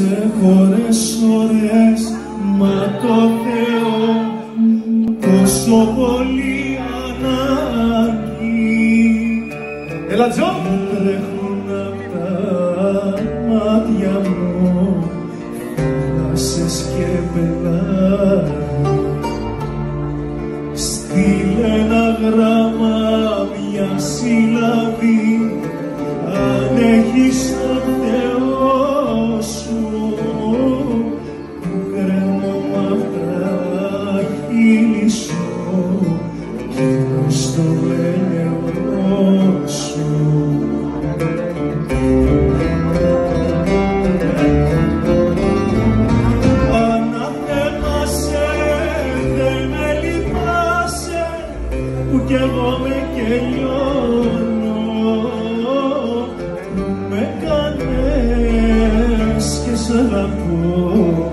σε ώρες ώρες μα το Θεό τόσο πολύ ανάγκη. Έλα Τζο! Τρέχουν απ' τα μάτια μου να σε σκεπελάει Στείλε ένα γράμμα μια σύλλαβη χείλη σου και στο έλεος σου. Αναθέμασε, δεν με λυπάσαι που κι εγώ με κελιώνω. Με κάνες και σ' αγαπώ